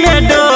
yeah.